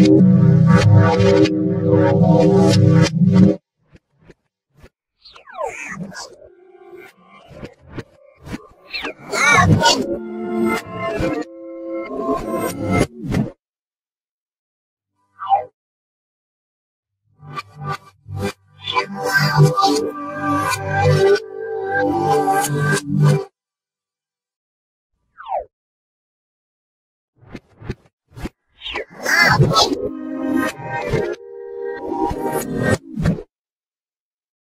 Wow. Thank you.